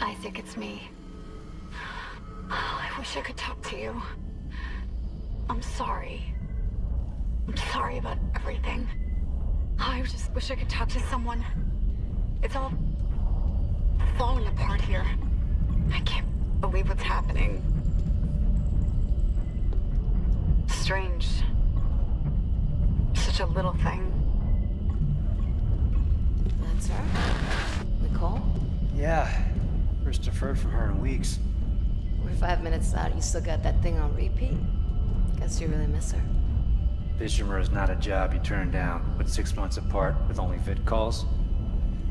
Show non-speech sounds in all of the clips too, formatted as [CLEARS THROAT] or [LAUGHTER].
Isaac, it's me. Oh, I wish I could talk to you. I'm sorry. I'm sorry about everything. I just wish I could talk to someone. It's all falling apart here. I can't believe what's happening. Strange. Such a little thing. That's her? Nicole? Yeah. First deferred from her in weeks. We're five minutes out. You still got that thing on repeat? Guess you really miss her. Ishimura is not a job you turn down, but six months apart with only vid calls.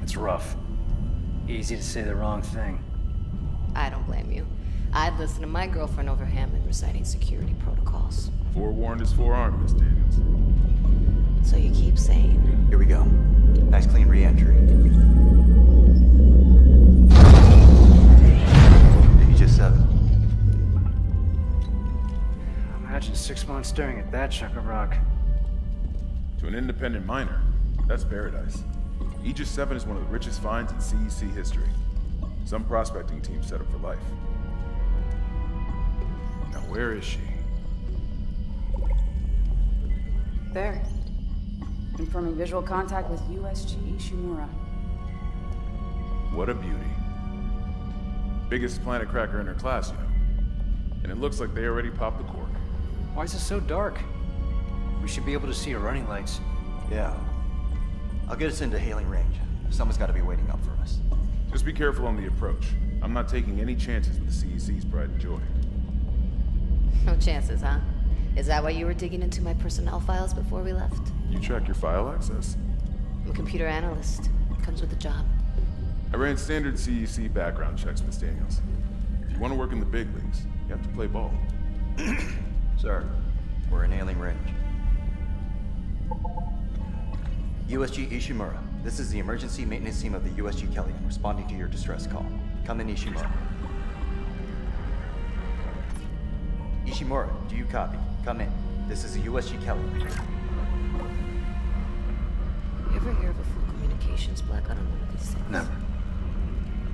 It's rough. Easy to say the wrong thing. I don't blame you. I'd listen to my girlfriend over Hammond reciting security protocols. Forewarned is forearmed, Miss Daniels. So you keep saying. Here we go. Nice clean re-entry. Imagine six months staring at that chunk of rock. To an independent miner, that's paradise. Aegis 7 is one of the richest finds in CEC history. Some prospecting team set up for life. Now where is she? There. Confirming visual contact with USG Ishimura. What a beauty. Biggest planet cracker in her class, you know. And it looks like they already popped the cork. Why is it so dark? We should be able to see our running lights. Yeah. I'll get us into hailing range. Someone's got to be waiting up for us. Just be careful on the approach. I'm not taking any chances with the CEC's pride and joy. No chances, huh? Is that why you were digging into my personnel files before we left? You track your file access? I'm a computer analyst. Comes with the job. I ran standard CEC background checks, Miss Daniels. If you want to work in the big leagues, you have to play ball. [CLEARS THROAT] Sir, we're in hailing range. USG Ishimura, this is the emergency maintenance team of the USG Kellion responding to your distress call. Come in, Ishimura. Ishimura, do you copy? Come in. This is the USG Kellion. You ever hear of a full communications blackout on one of these things? Never.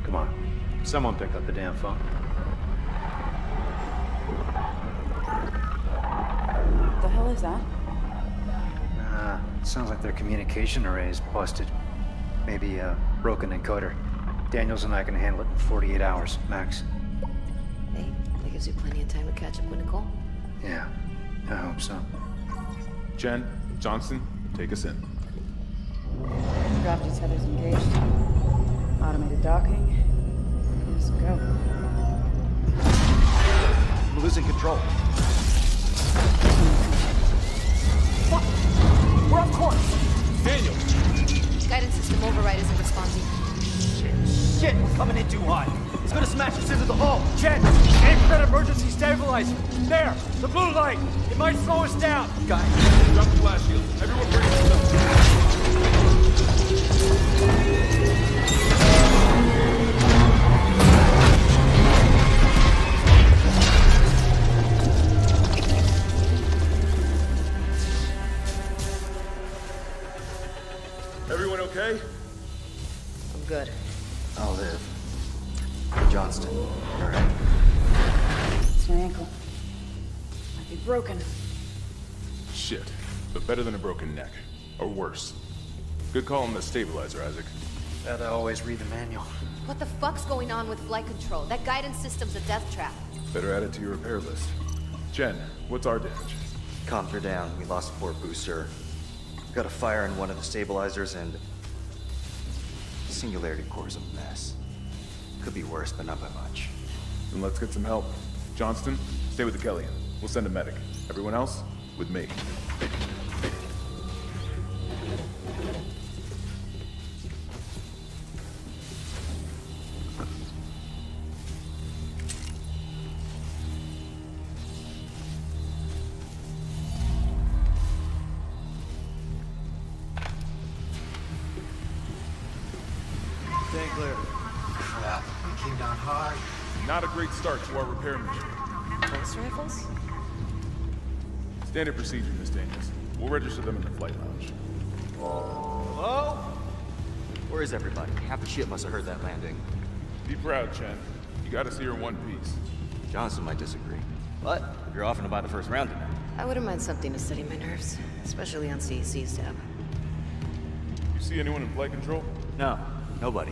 Come on. Someone pick up the damn phone. The hell is that? Uh, sounds like their communication array is busted. Maybe a broken encoder. Daniels and I can handle it in 48 hours, max. Hey, that gives you plenty of time to catch up with Nicole. Yeah, I hope so. Chen, Johnston, take us in. Gravity tethers engaged. Automated docking. Let's go. I'm losing control. We're off course! Daniel! Guidance system override isn't responding. Shit, Shit! we're coming in too hot. It's gonna smash us into the hull. Chen, aim for that emergency stabilizer. There, the blue light. It might slow us down. Guys, Drop the blast shield. Everyone bring yourself. Good. I'll live. Hey, Johnston. All right. It's my ankle. Might be broken. Shit. But better than a broken neck. Or worse. Good call on the stabilizer, Isaac. Gotta always read the manual. What the fuck's going on with flight control? That guidance system's a death trap. Better add it to your repair list. Chen, what's our damage? Comms are down. We lost a port booster. Got a fire in one of the stabilizers and... Singularity core's a mess. Could be worse, but not by much. Then let's get some help. Johnston, stay with the Kellion. We'll send a medic. Everyone else, with me. Standard procedure, Miss Daniels. We'll register them in the flight lounge. Hello? Where is everybody? Half the ship must have heard that landing. Be proud, Chen. You gotta see her in one piece. Johnston might disagree. But if you're offering to buy the first round tonight. I wouldn't mind something to steady my nerves, especially on CEC's tab. You see anyone in flight control? No, nobody.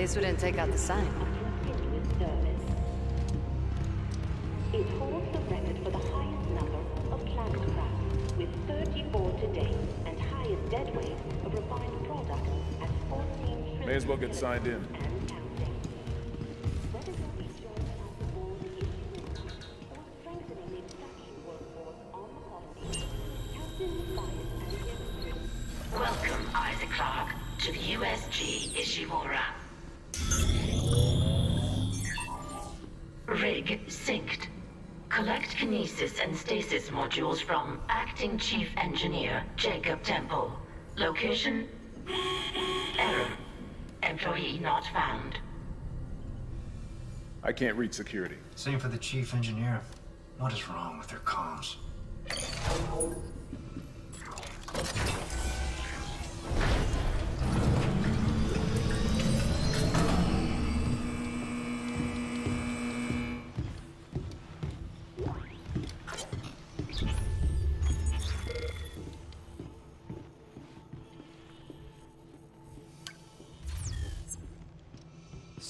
Least we didn't take out the sign. of continuous service. It holds the record for the highest number of planet craft, with 34 to date, and highest dead weight of refined product at 14 trillion May as well get signed in. Acting Chief Engineer Jacob Temple. Location? Error. Employee not found. I can't reach security. Same for the chief engineer. What is wrong with their comms?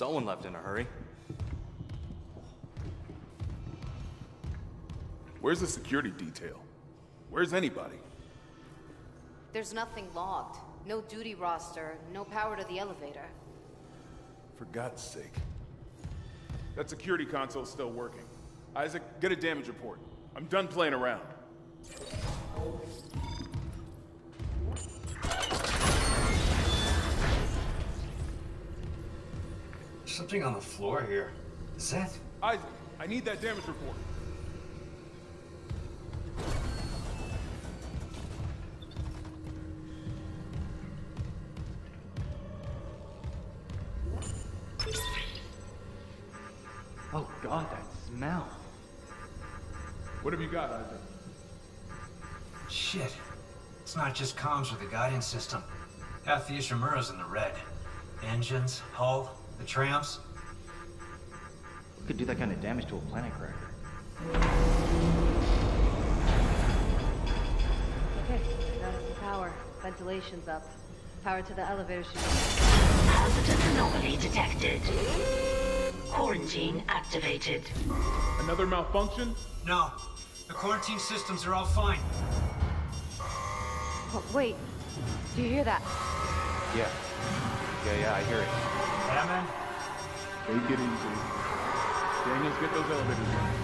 Someone left in a hurry. Where's the security detail? Where's anybody? There's nothing logged. No duty roster, no power to the elevator. For God's sake. That security console's still working. Isaac, get a damage report. I'm done playing around. Something on the floor here. Is that? Isaac, I need that damage report. Oh god, that smell. What have you got, Isaac? Shit. It's not just comms with the guidance system. Half the Ishimura's in the red. Engines, hull, the trams. What could do that kind of damage to a planet cracker? Okay, notice the power. Ventilation's up. Power to the elevator chute. Hazardous anomaly detected. Quarantine activated. Another malfunction? No. The quarantine systems are all fine. Oh, wait. Do you hear that? Yeah. Yeah, yeah, I hear it. Batman? Take it easy. Daniels, get those elevators running.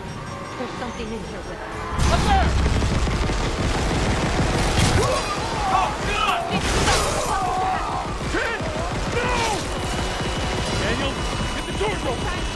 There's something in here with us. Daniels, get the doors open!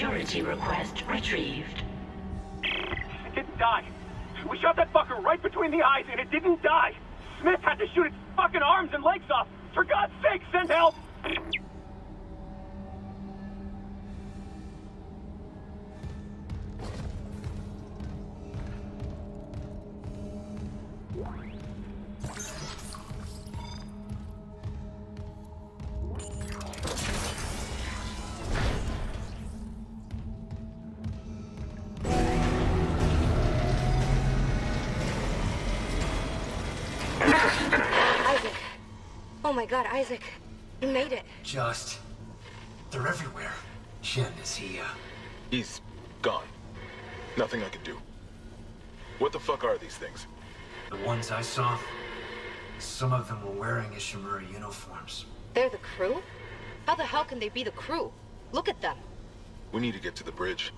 Security request retrieved. It didn't die. We shot that fucker right between the eyes and it didn't die. God, Isaac. You made it. Just. They're everywhere. Chen, is he, uh. He's gone. Nothing I can do. What the fuck are these things? The ones I saw? Some of them were wearing Ishimura uniforms. They're the crew? How the hell can they be the crew? Look at them. We need to get to the bridge.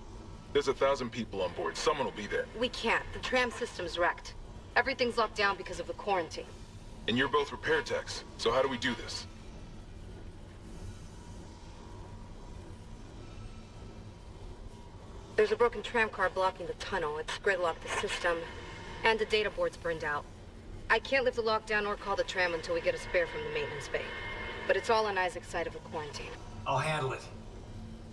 There's a thousand people on board. Someone will be there. We can't. The tram system's wrecked. Everything's locked down because of the quarantine. And you're both repair techs. So how do we do this? There's a broken tram car blocking the tunnel. It's gridlocked the system. And the data board's burned out. I can't lift the lockdown or call the tram until we get a spare from the maintenance bay. But it's all on Isaac's side of the quarantine. I'll handle it.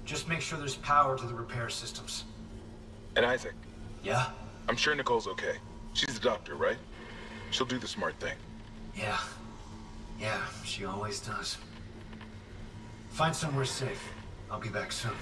Just make sure there's power to the repair systems. And Isaac, Yeah? I'm sure Nicole's okay. She's the doctor, right? She'll do the smart thing. Yeah. Yeah, she always does. Find somewhere safe. I'll be back soon.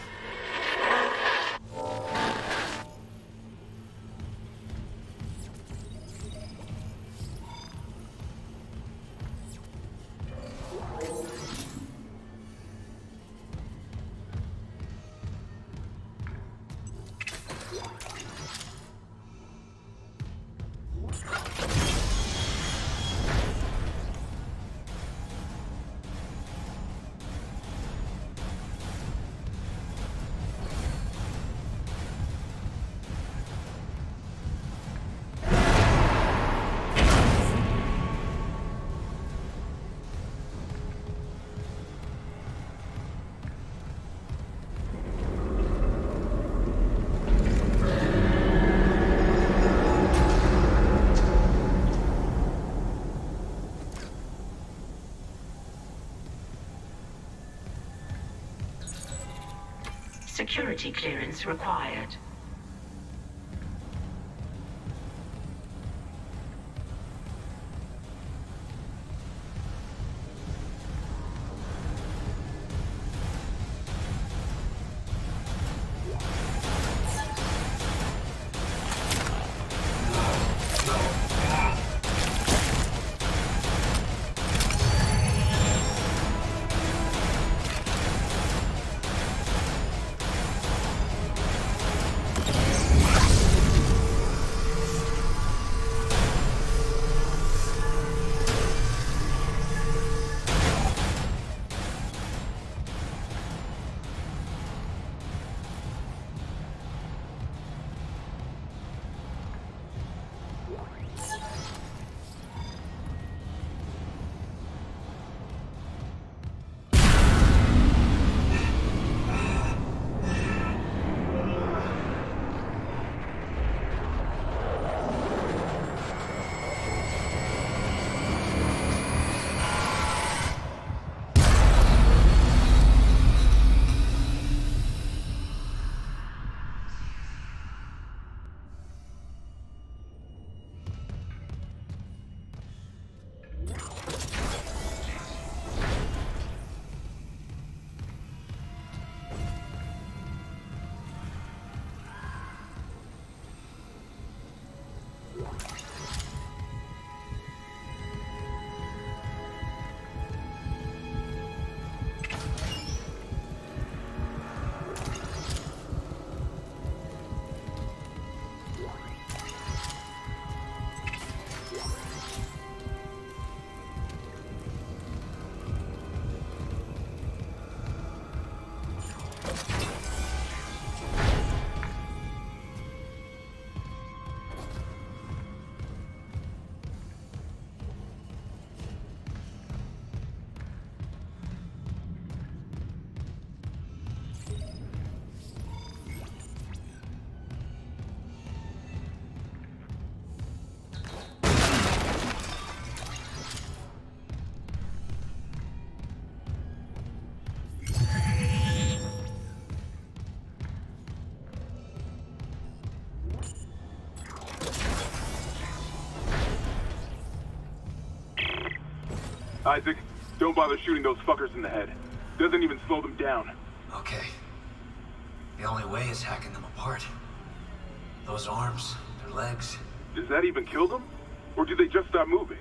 Security clearance required. Isaac, don't bother shooting those fuckers in the head. Doesn't even slow them down. Okay. The only way is hacking them apart. Those arms, their legs. Does that even kill them? Or do they just stop moving?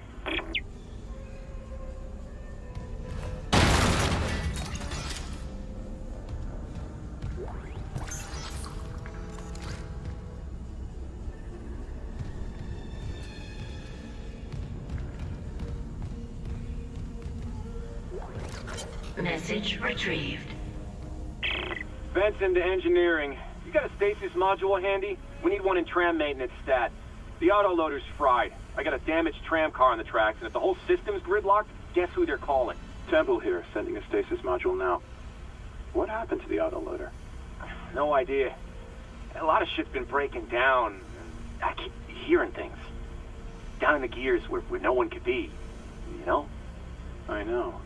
Retrieved. Vents into engineering. You got a stasis module handy? We need one in tram maintenance stat. The autoloader's fried. I got a damaged tram car on the tracks, and if the whole system's gridlocked, guess who they're calling? Temple here, sending a stasis module now. What happened to the autoloader? [SIGHS] No idea. A lot of shit's been breaking down. I keep hearing things. Down in the gears where, where no one could be. You know? I know.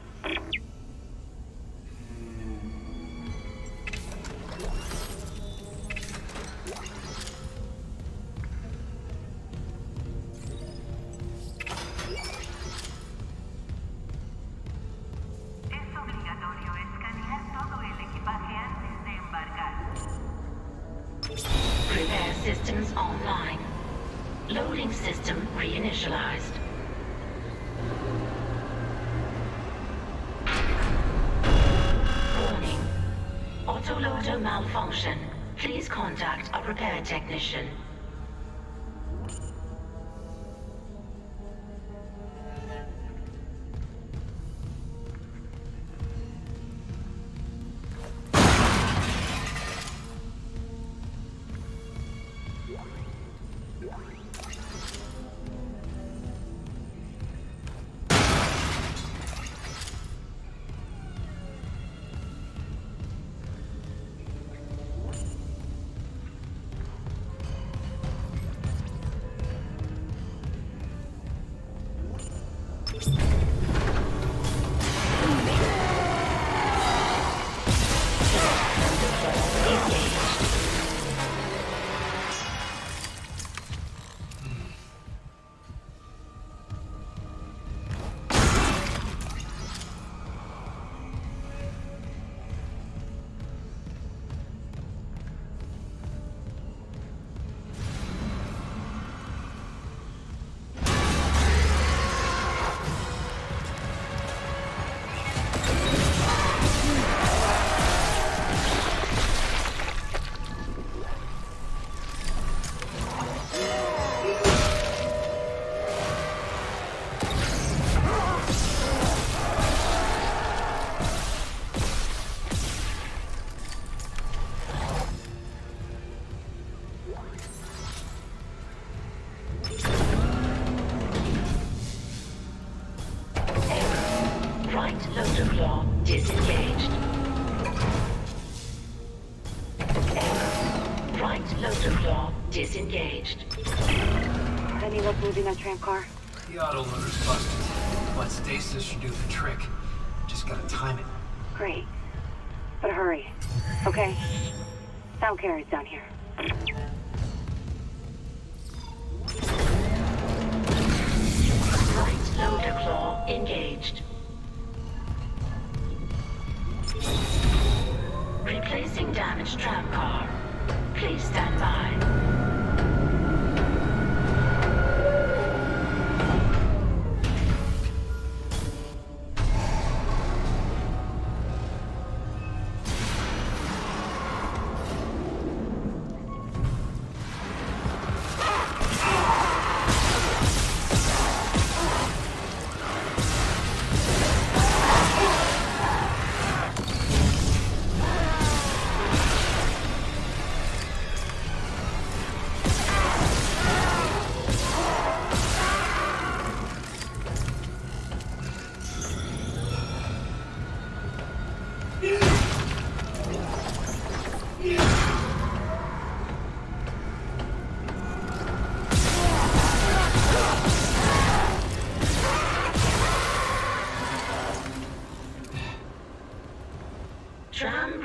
Tram car? The autoloader's busted. But stasis should do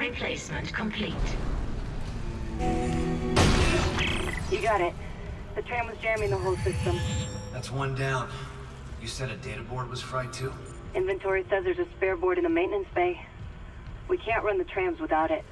replacement complete. You got it. The tram was jamming the whole system. That's one down. You said a data board was fried too? Inventory says there's a spare board in the maintenance bay. We can't run the trams without it.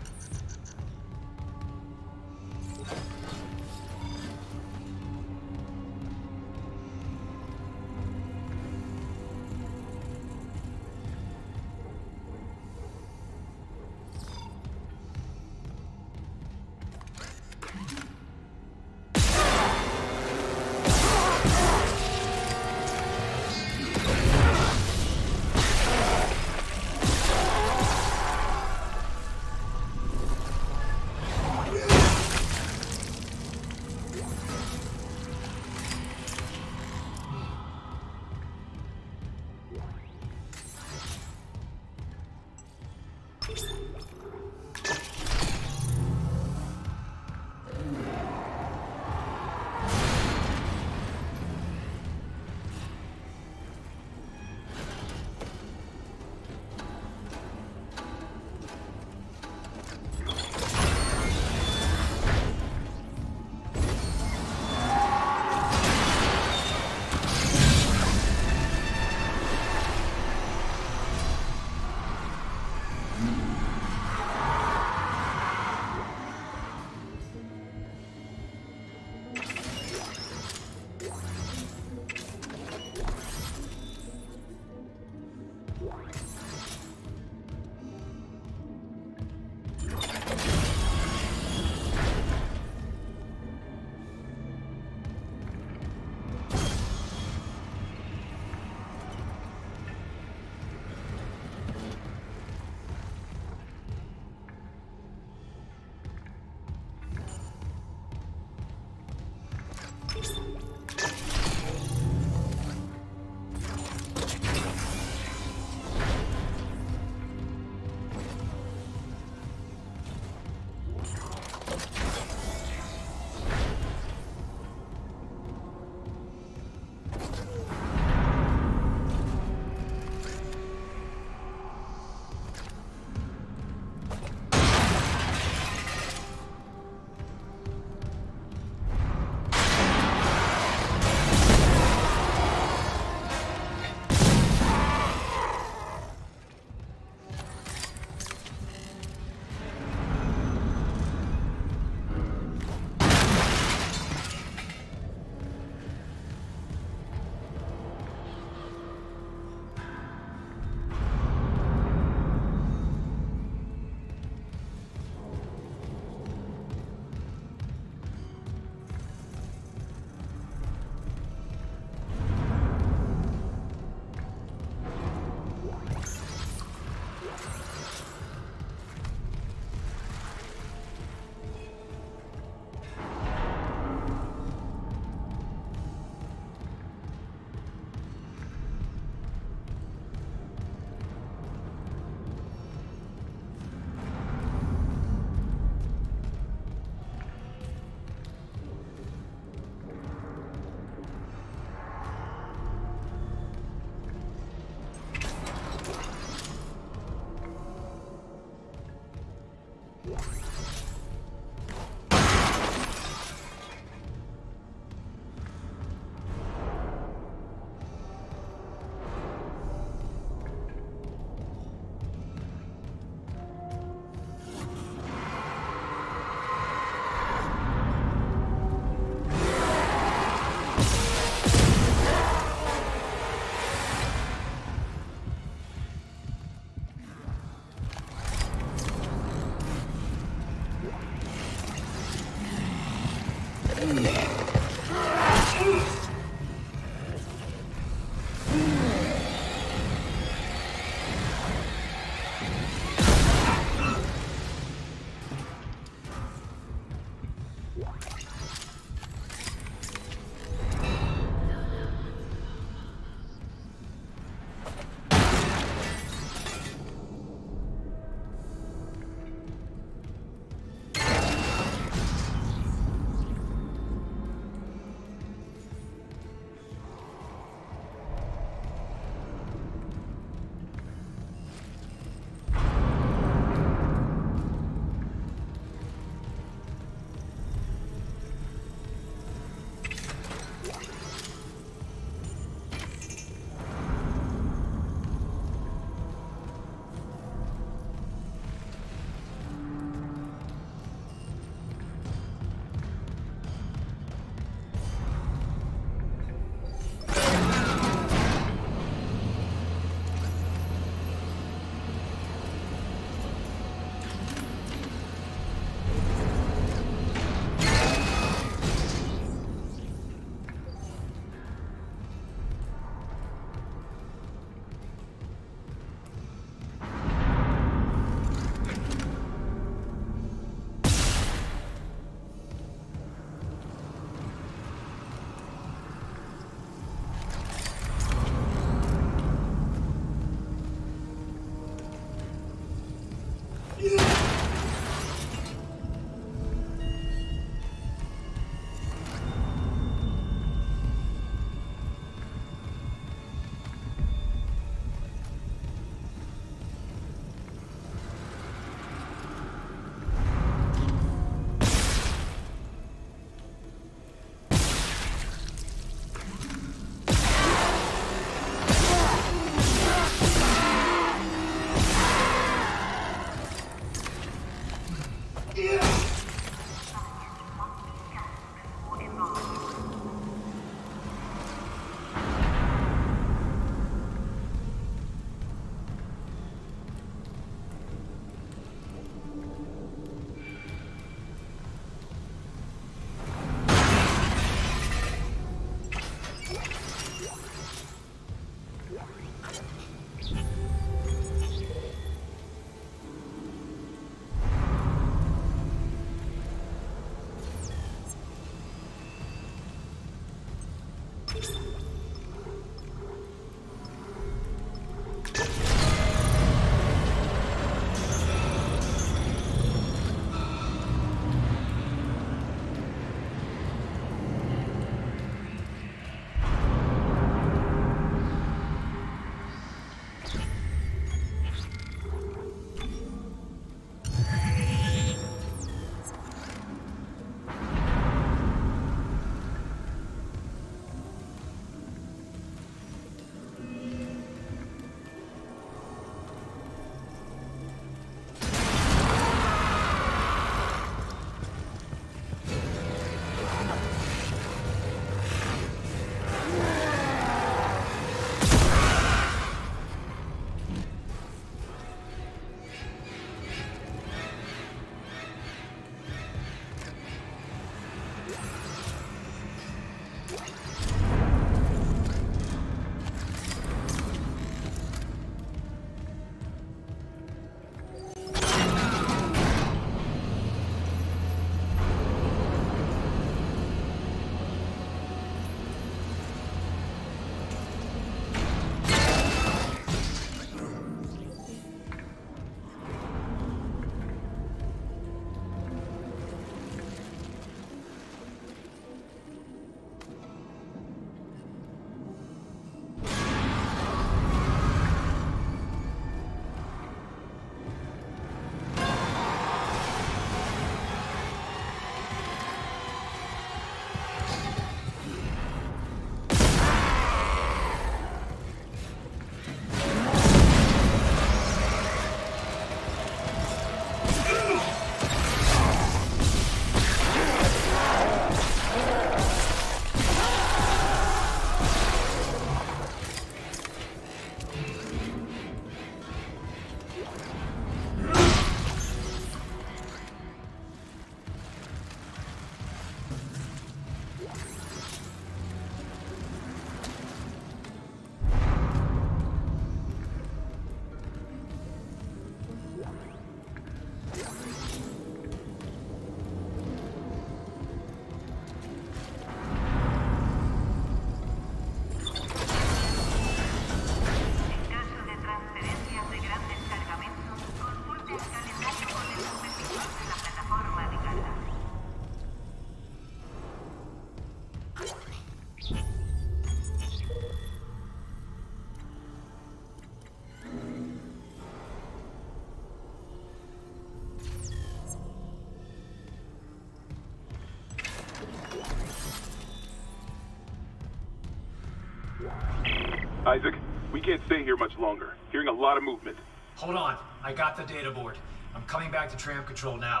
We here much longer. Hearing a lot of movement. Hold on. I got the data board. I'm coming back to tram control now.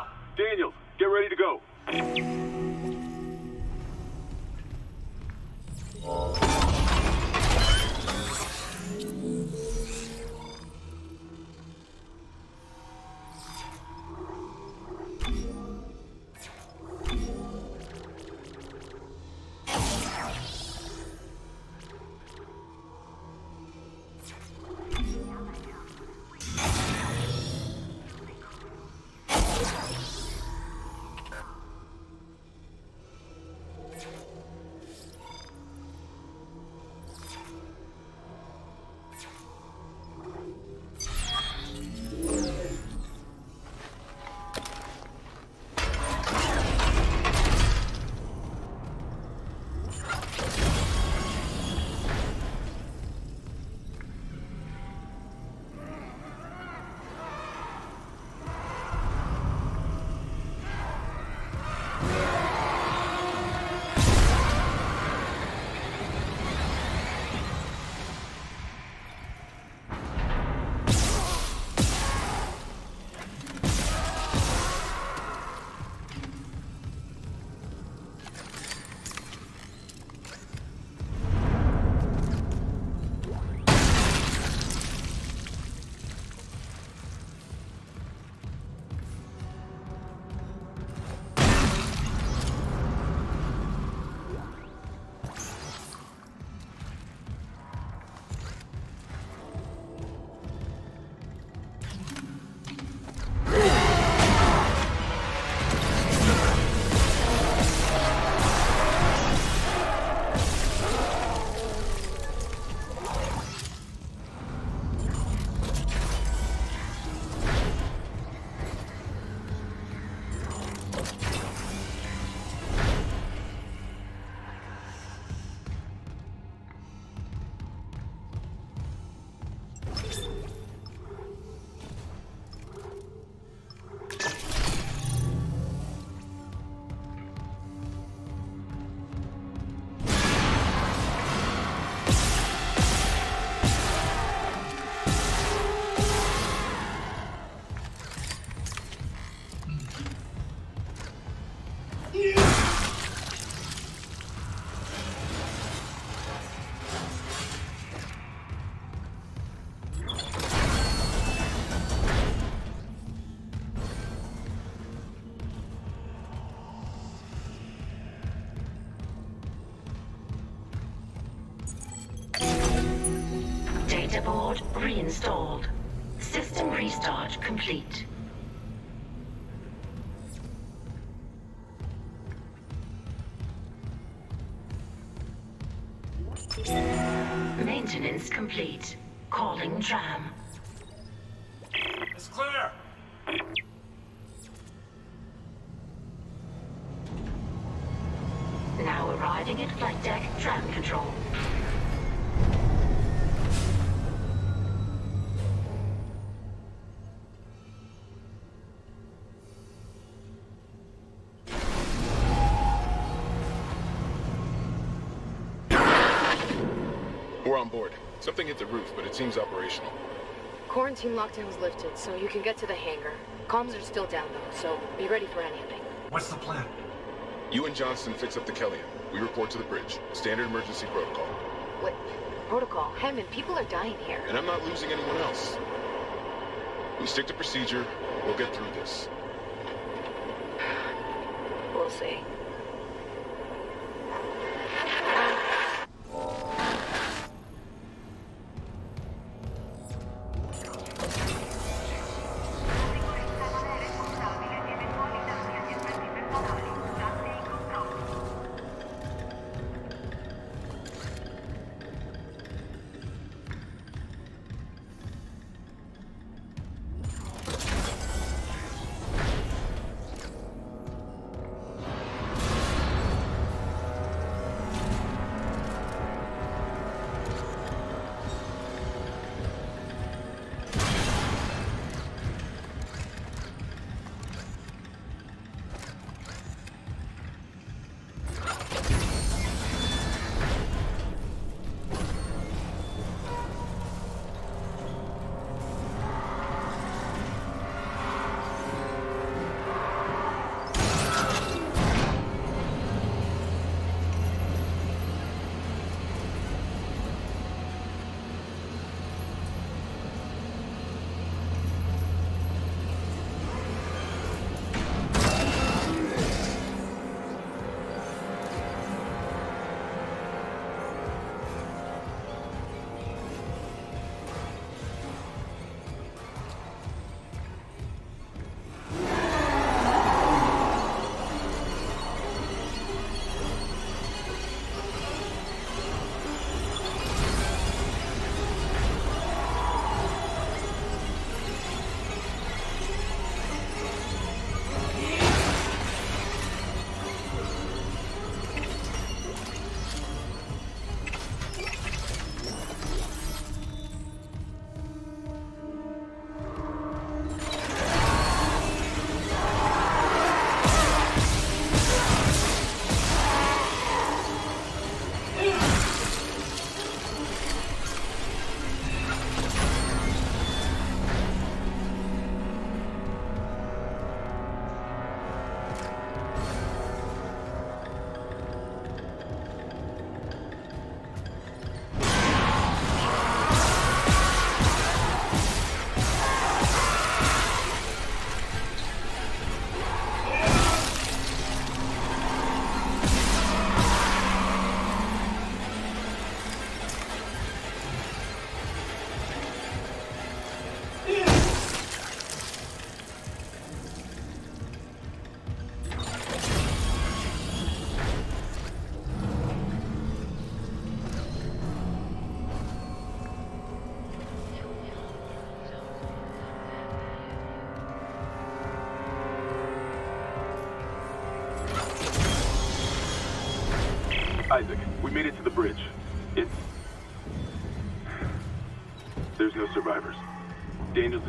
Complete. Calling tram. It's clear. Now arriving at flight deck tram control. We're on board. Something hit the roof, but it seems operational. Quarantine lockdown lockdown's lifted, so you can get to the hangar. Comms are still down though, so be ready for anything. What's the plan? You and Johnston fix up the Kellion. We report to the bridge. Standard emergency protocol. What? Protocol. Hammond, people are dying here. And I'm not losing anyone else. We stick to procedure. We'll get through this. We'll see.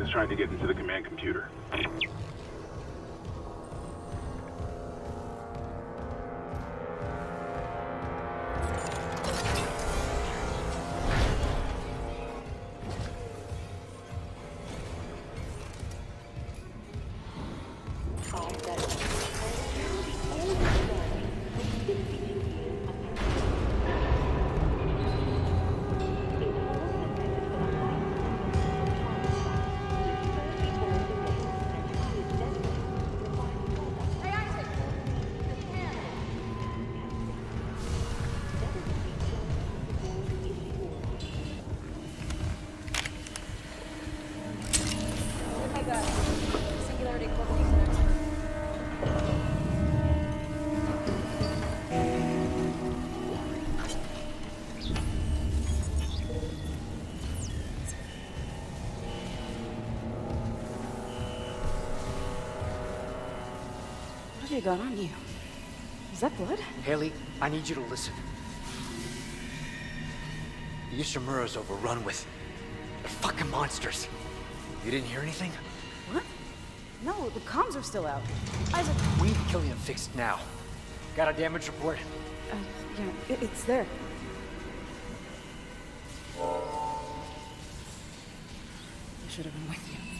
Is trying to get into the you got on you? Is that blood? Haley, I need you to listen. The Ishimura's overrun with... They're fucking monsters. You didn't hear anything? What? No, the comms are still out. Isaac. We need Kellion fixed now. Got a damage report? Uh, yeah, it, it's there. I should have been with you.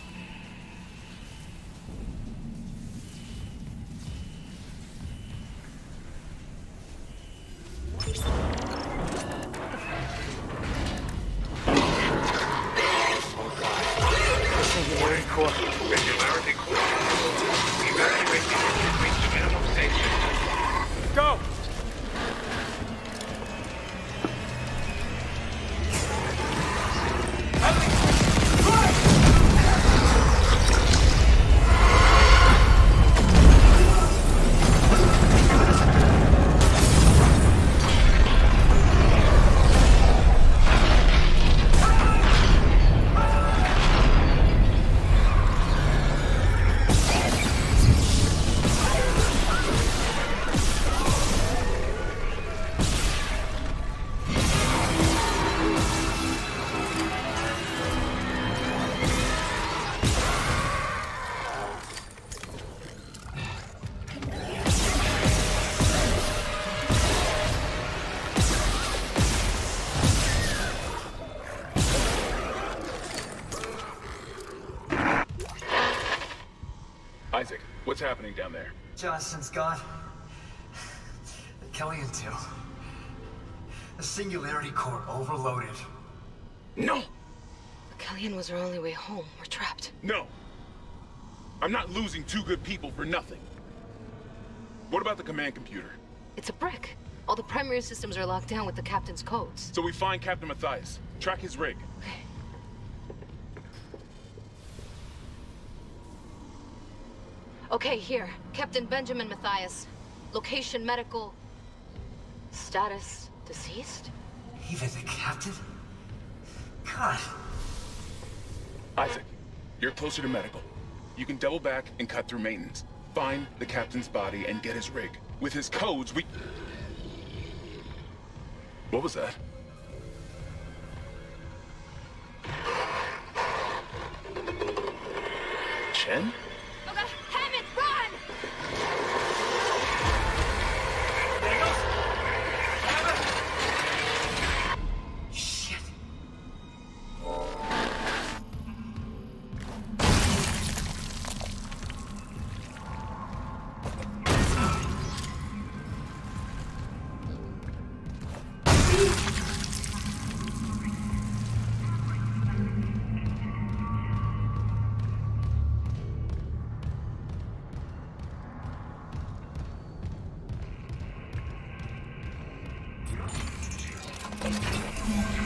Happening down there? Johnston's gone. Kellion too. The Singularity Core overloaded. No! Kellion was our only way home. We're trapped. No! I'm not losing two good people for nothing. What about the command computer? It's a brick. All the primary systems are locked down with the captain's codes. So we find Captain Mathius, track his rig. Okay, here. Captain Benjamin Mathius. Location medical. Status deceased? Even the captain? God. Isaac, you're closer to medical. You can double back and cut through maintenance. Find the captain's body and get his rig. With his codes, we... What was that? Chen? Yeah.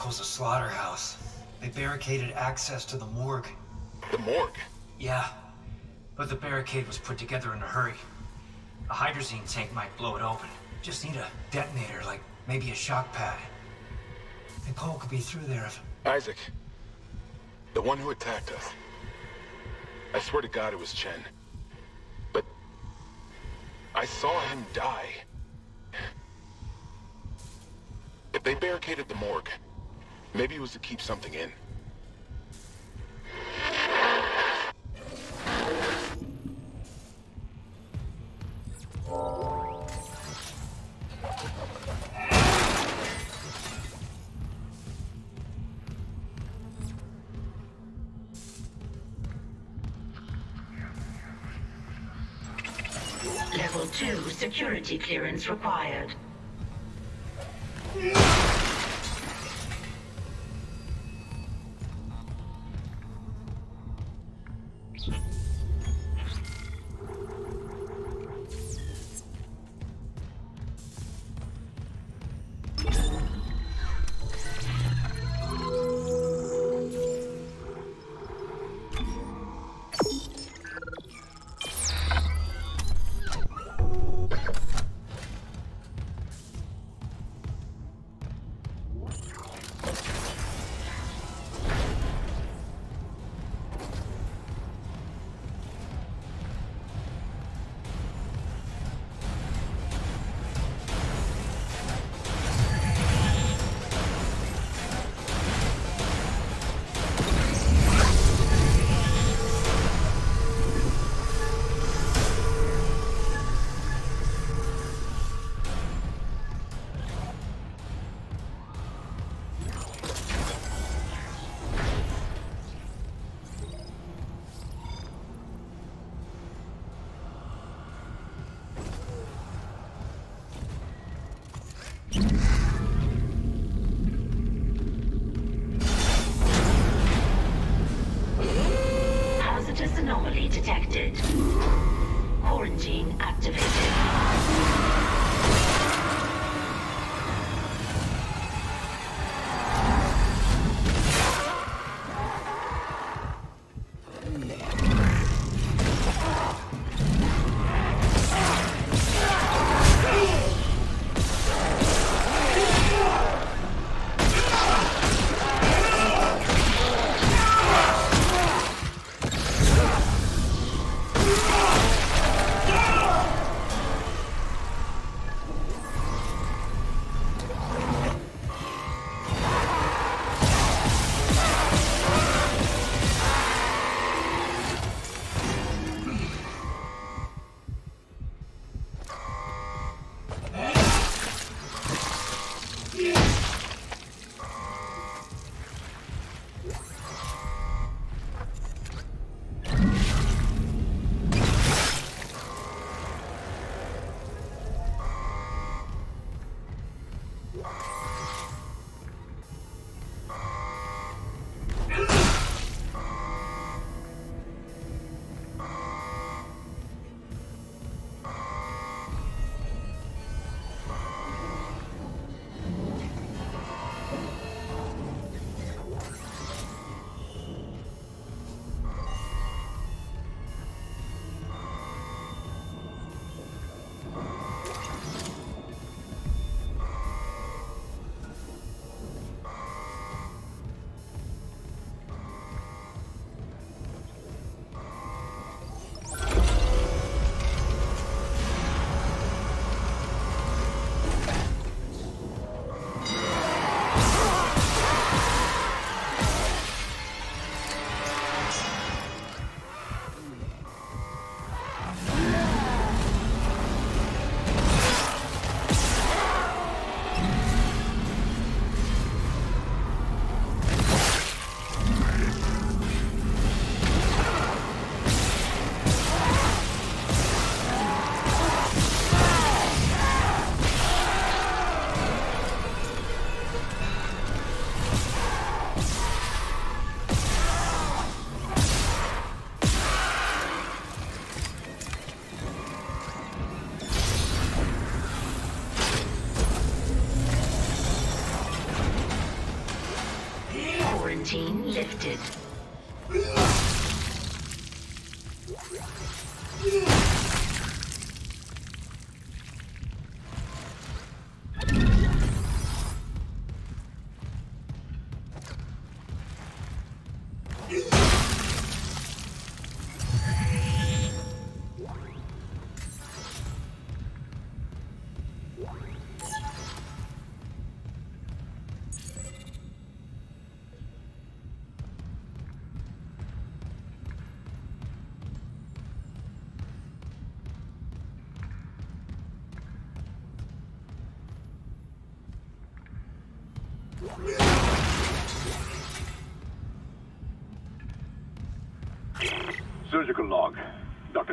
Medical's a slaughterhouse. They barricaded access to the morgue. The morgue? Yeah. But the barricade was put together in a hurry. A hydrazine tank might blow it open. Just need a detonator, like maybe a shock pad. Nicole could be through there if... Isaac, the one who attacked us. I swear to God it was Chen. But I saw him die. If they barricaded the morgue, maybe it was to keep something in. Level 2 security clearance required.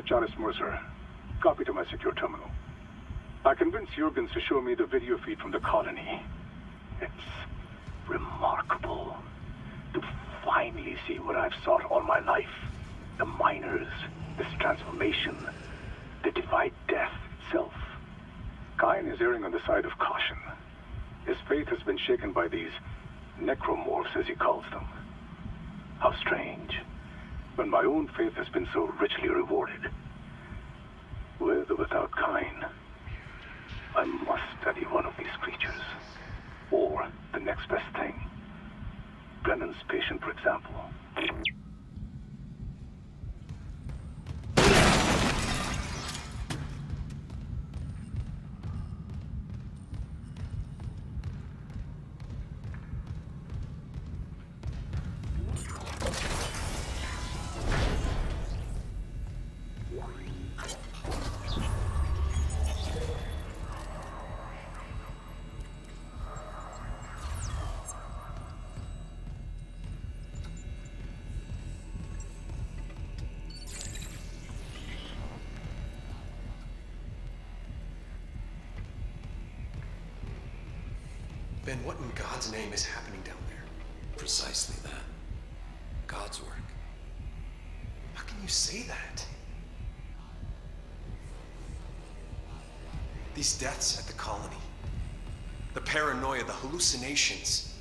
Challus Mercer. Copy to my secure terminal. I convinced Jurgens to show me the video feed from the colony. It's remarkable to finally see what I've sought all my life. The miners, this transformation, the divide death itself. Kyne is erring on the side of caution. His faith has been shaken by these necromorphs, as he calls them. How strange. When my own faith has been so richly Ben, what in God's name is happening down there? Precisely that. God's work. How can you say that? These deaths at the colony, the paranoia, the hallucinations.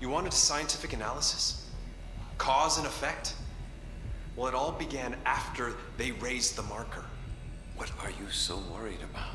You wanted a scientific analysis? Cause and effect? Well, it all began after they raised the marker. What are you so worried about?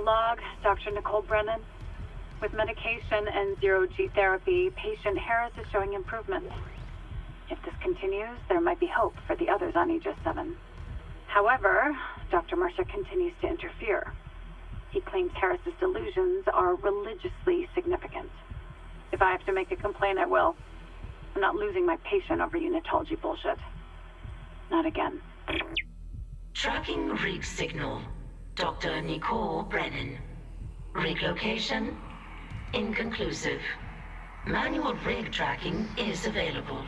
Log, Dr. Nicole Brennan. With medication and zero-G therapy, patient Harris is showing improvement. If this continues, there might be hope for the others on Aegis 7. However, Dr. Mercer continues to interfere. He claims Harris's delusions are religiously significant. If I have to make a complaint, I will. I'm not losing my patient over unitology bullshit. Not again. Tracking rig signal. Dr. Nicole Brennan. Rig location? Inconclusive. Manual rig tracking is available.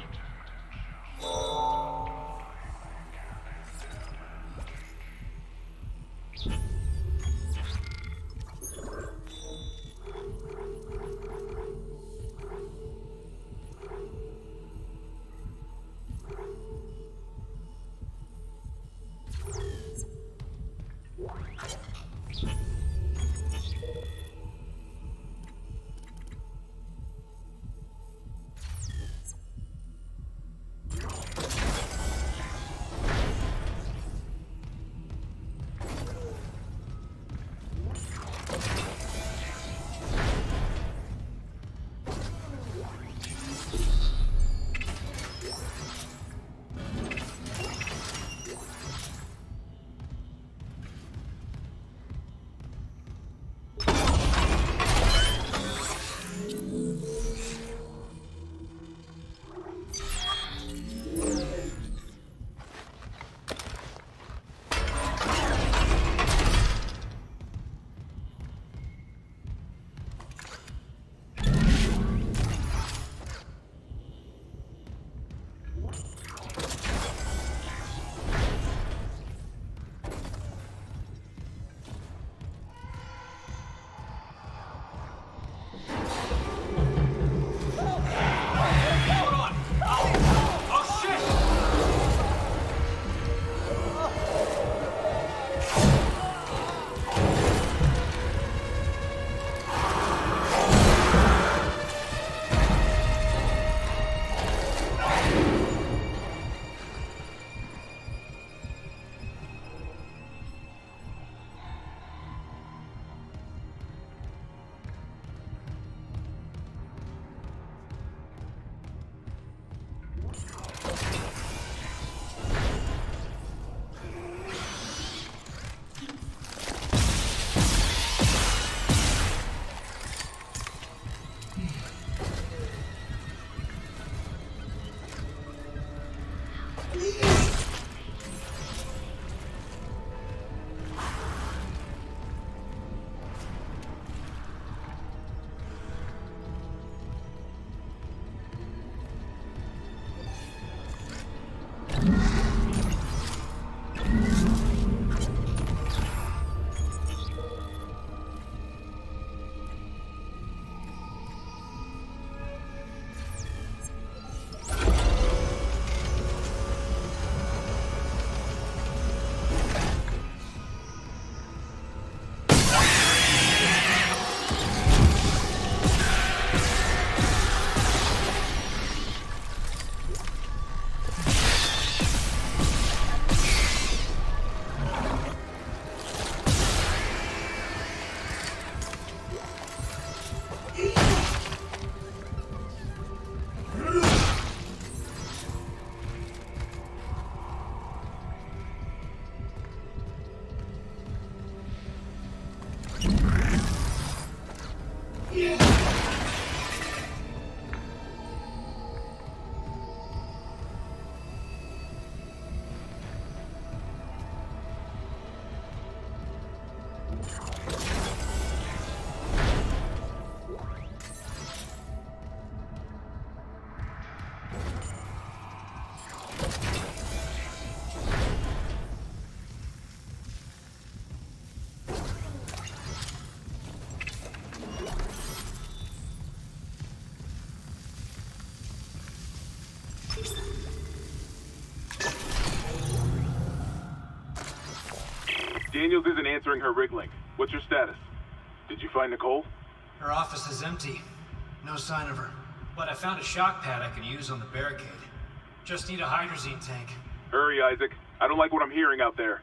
Isn't answering her rig link. What's your status? Did you find Nicole? Her office is empty. No sign of her. But I found a shock pad I can use on the barricade. Just need a hydrazine tank. Hurry, Isaac. I don't like what I'm hearing out there.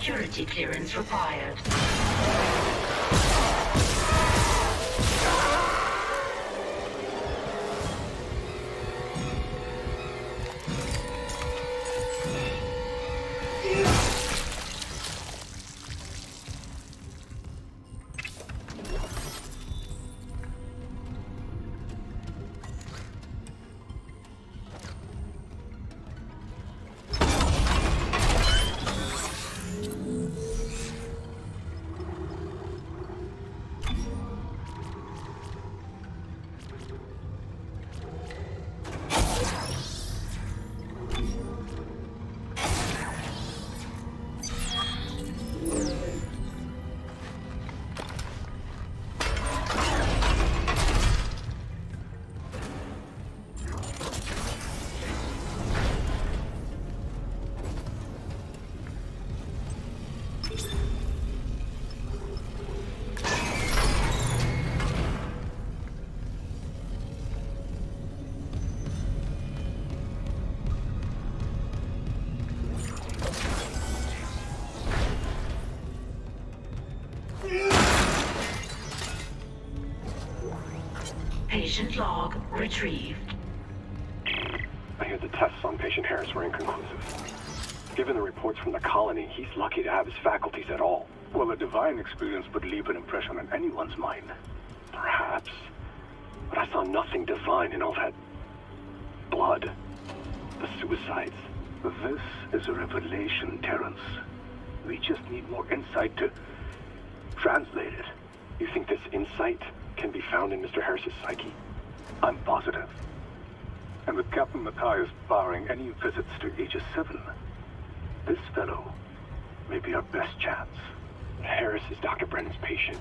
Security clearance required. Patient log retrieved. I hear the tests on patient Harris were inconclusive. Given the reports from the colony, he's lucky to have his faculties at all. Well, a divine experience would leave an impression on anyone's mind. Perhaps. But I saw nothing divine in all that blood. The suicides. This is a revelation, Terrence. We just need more insight to translate it. You think this insight can be found in Mr. Harris's psyche? I'm positive. Captain Mathius barring any visits to Aegis 7, this fellow may be our best chance. Harris is Dr. Brennan's patient.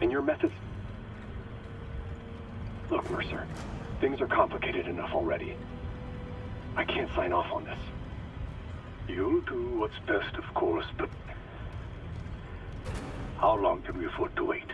And your methods... Look, Mercer, things are complicated enough already. I can't sign off on this. You'll do what's best, of course, but... How long can we afford to wait?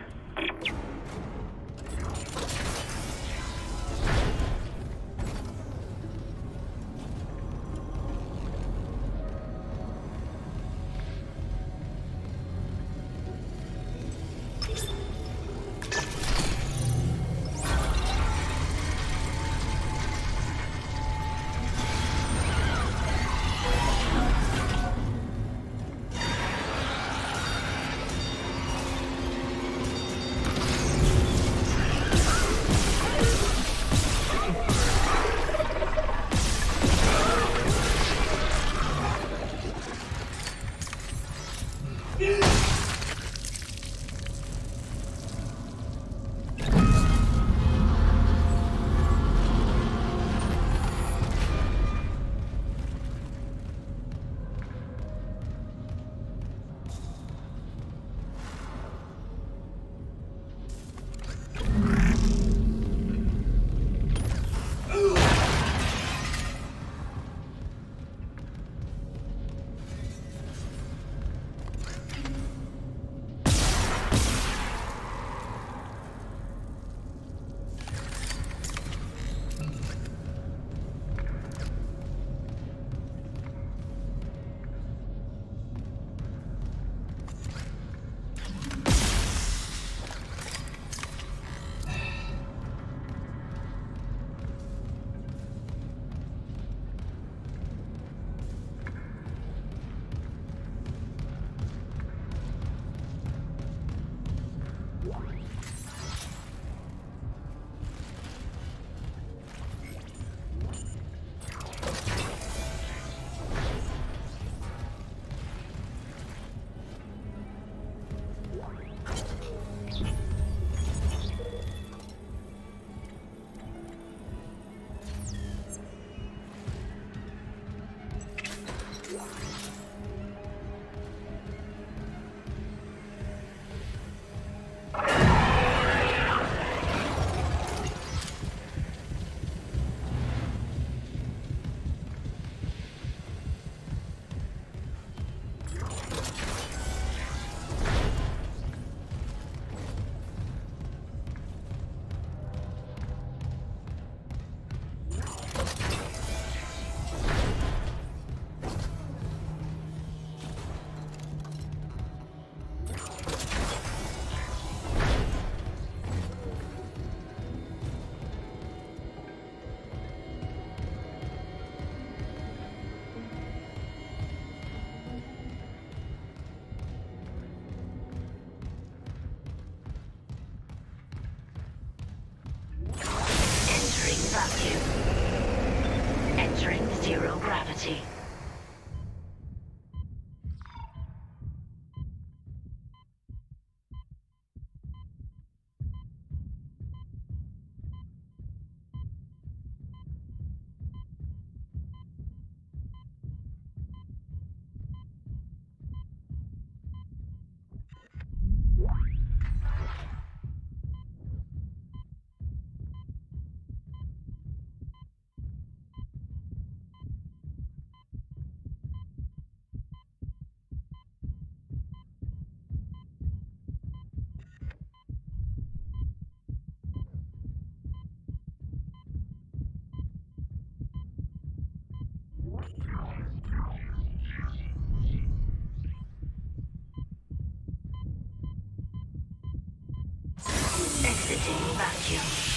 Exiting vacuum.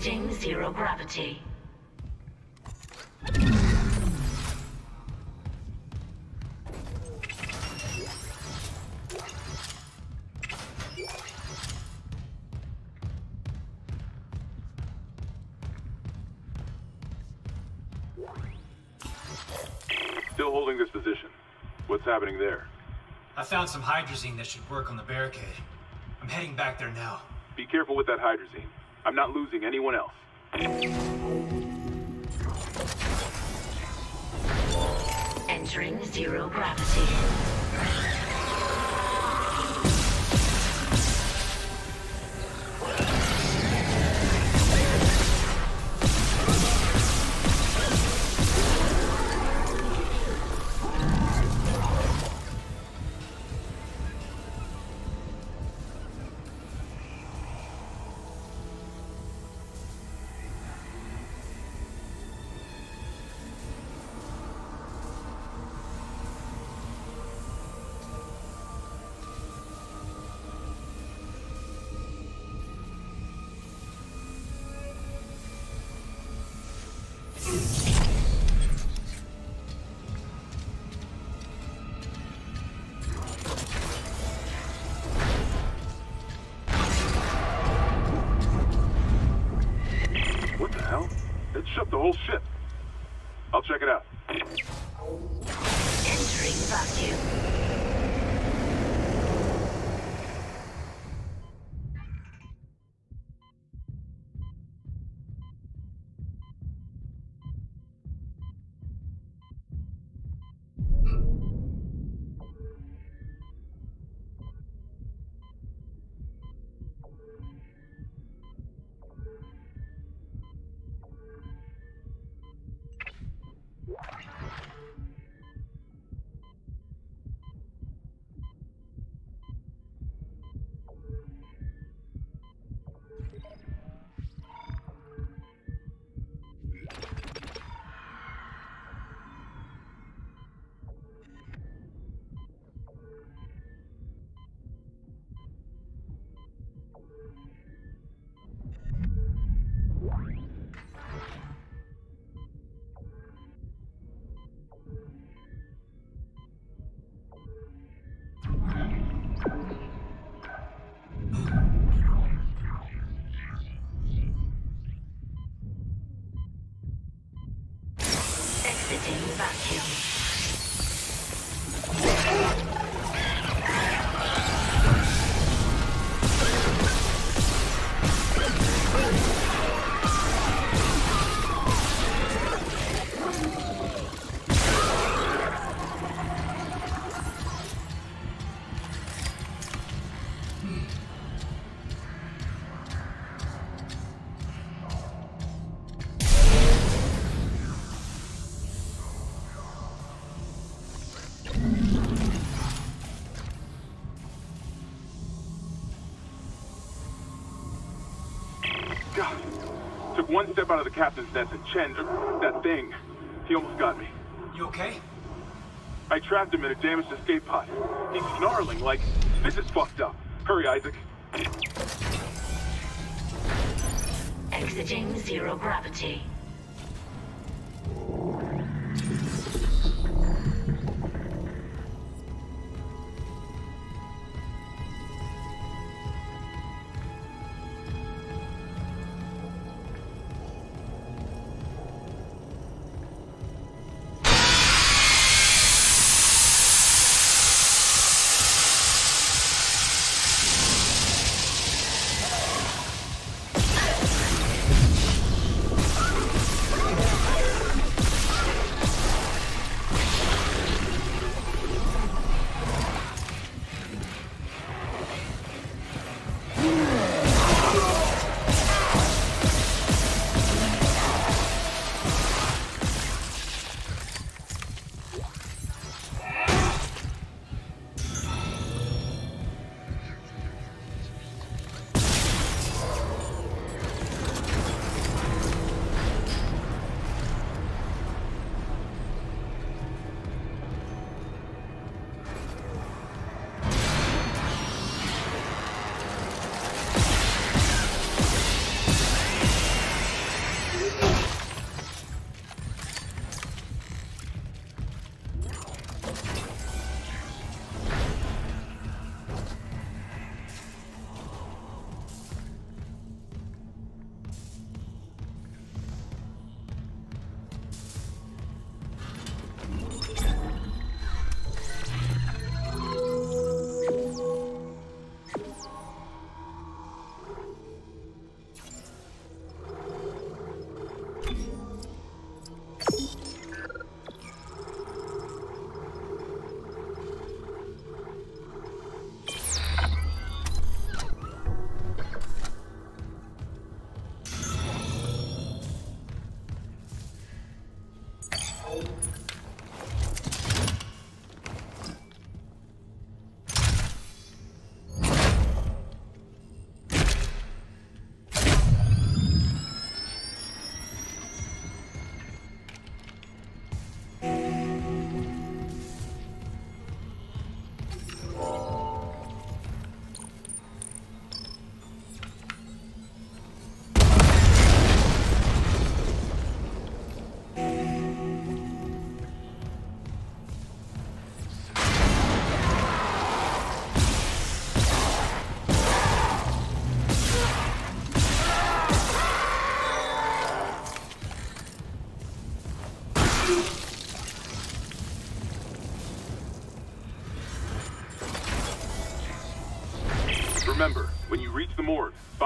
Exiting zero gravity. Still holding this position. What's happening there? I found some hydrazine that should work on the barricade. I'm heading back there now. Be careful with that hydrazine. I'm not losing anyone else. Entering zero gravity. One step out of the captain's nest and Chen, that thing, he almost got me. You okay? I trapped him in a damaged escape pod. He's snarling like, this is fucked up. Hurry, Isaac. Exiting zero gravity.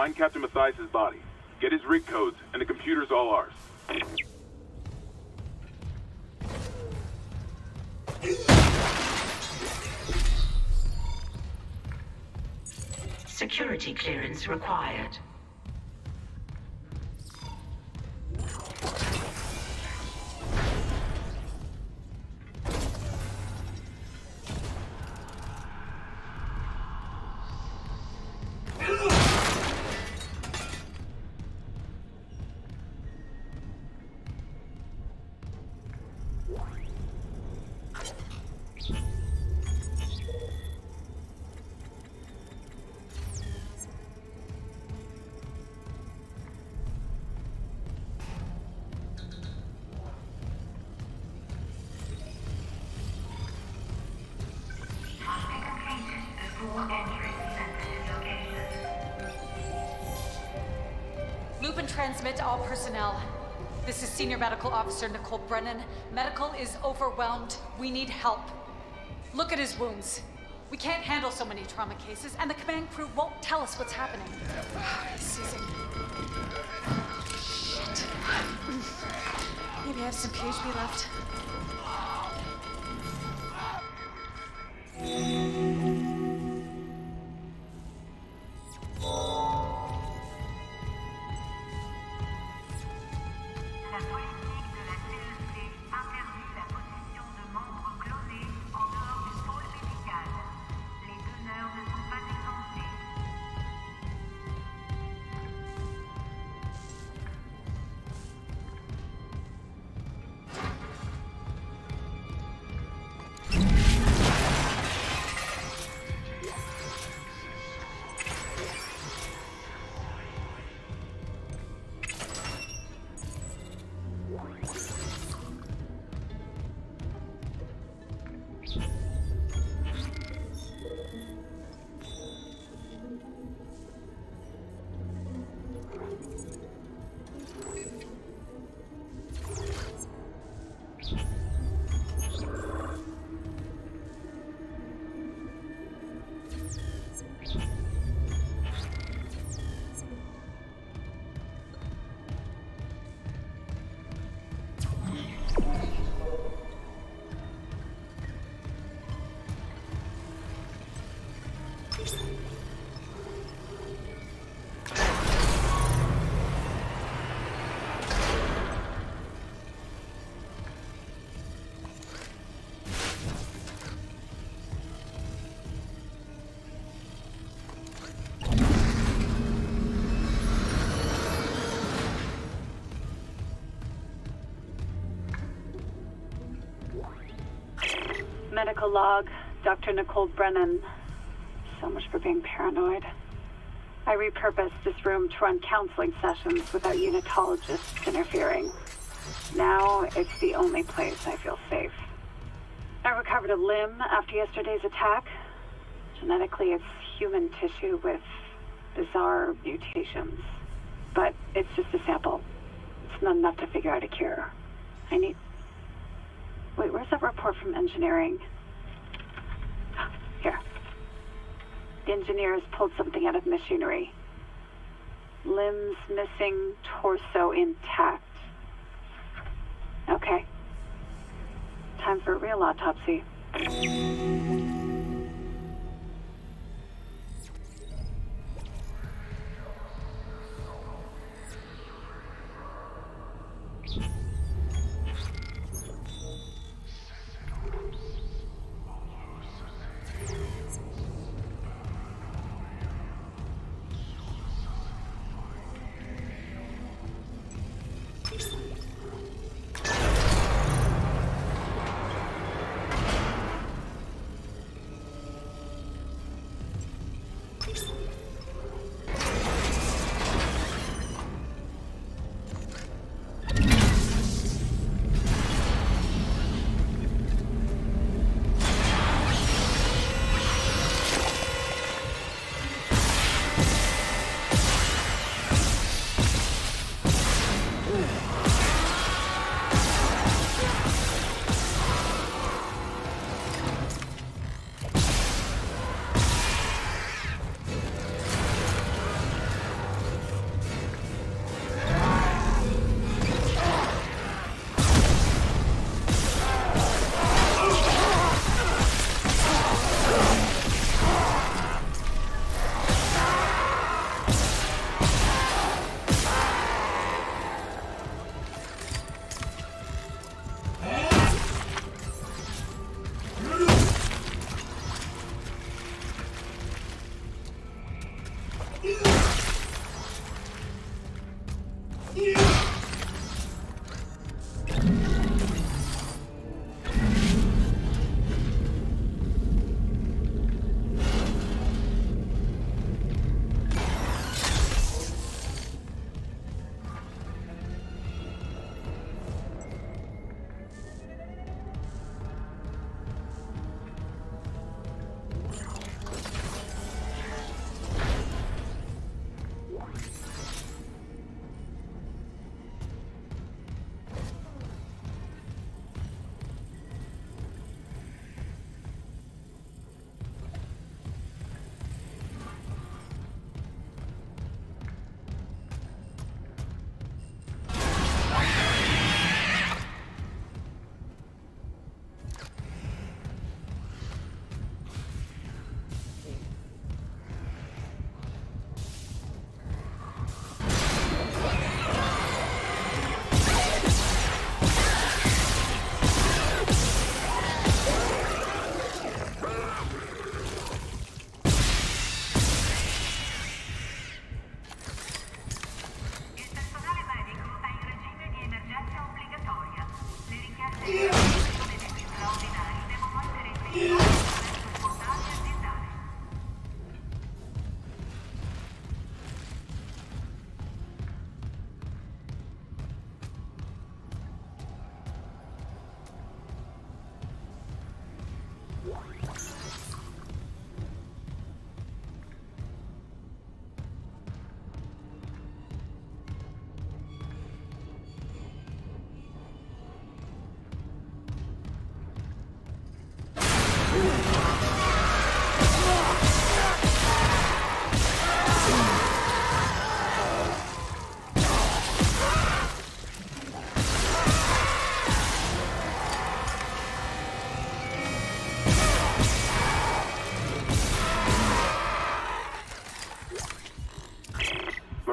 Find Captain Mathius' body. Get his rig codes, and the computer's all ours. Security clearance required. Transmit to all personnel. This is Senior Medical Officer Nicole Brennan. Medical is overwhelmed. We need help. Look at his wounds. We can't handle so many trauma cases, and the command crew won't tell us what's happening. [SIGHS] Shit. Maybe I have some PHP left. Medical log, Dr. Nicole Brennan. So much for being paranoid. I repurposed this room to run counseling sessions without unitologists interfering. Now it's the only place I feel safe. I recovered a limb after yesterday's attack. Genetically, it's human tissue with bizarre mutations. But it's just a sample. It's not enough to figure out a cure. I need... Wait, where's that report from engineering? Here. The engineers pulled something out of machinery. Limbs missing, torso intact. Okay. Time for a real autopsy.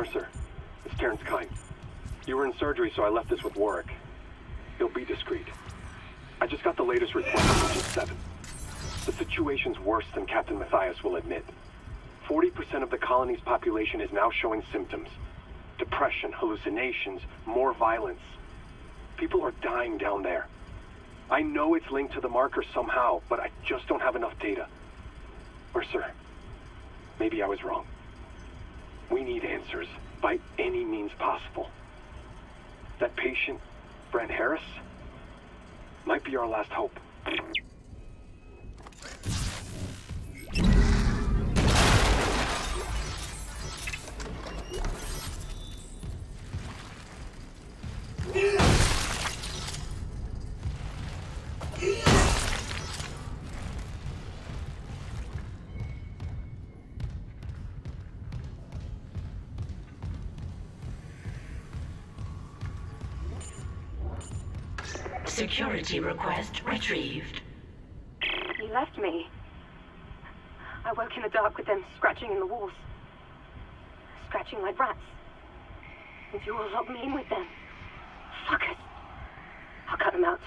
Mercer, it's Terrence Kyne. You were in surgery, so I left this with Warwick. He'll be discreet. I just got the latest report from Aegis 7. The situation's worse than Captain Mathius will admit. 40% of the colony's population is now showing symptoms. Depression, hallucinations, more violence. People are dying down there. I know it's linked to the marker somehow, but I just don't have enough data. Mercer, maybe I was wrong. We need answers by any means possible. That patient, Brent Harris, might be our last hope. Yeah! Security request retrieved. He left me. I woke in the dark with them scratching in the walls. Scratching like rats. And you all locked me in with them. Fuckers. I'll cut them out.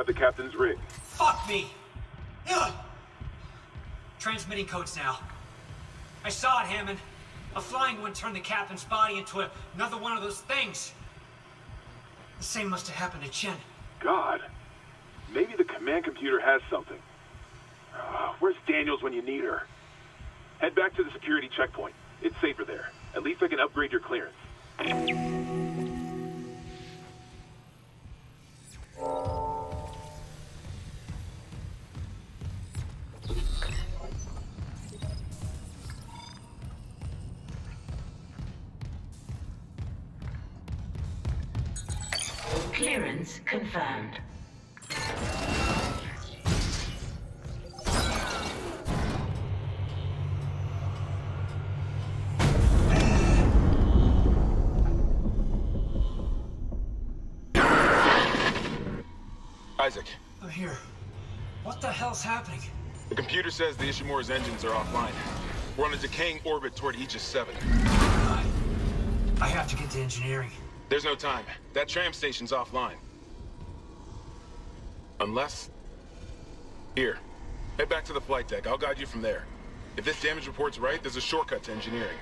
Have the captain's rig? Fuck me! Ugh. Transmitting codes now. I saw it, Hammond. A flying one turned the captain's body into a, another one of those things. The same must have happened to Chen. God. Maybe the command computer has something. Uh, where's Daniels when you need her? Head back to the security checkpoint. It's safer there. At least I can upgrade your clearance. Clearance Isaac, I'm here. What the hell's happening? the computer says the Ishimura's engines are offline. We're on a decaying orbit toward Aegis 7. I have to get to engineering. There's no time. That tram station's offline. Unless... Here. Head back to the flight deck. I'll guide you from there. If this damage report's right, there's a shortcut to engineering.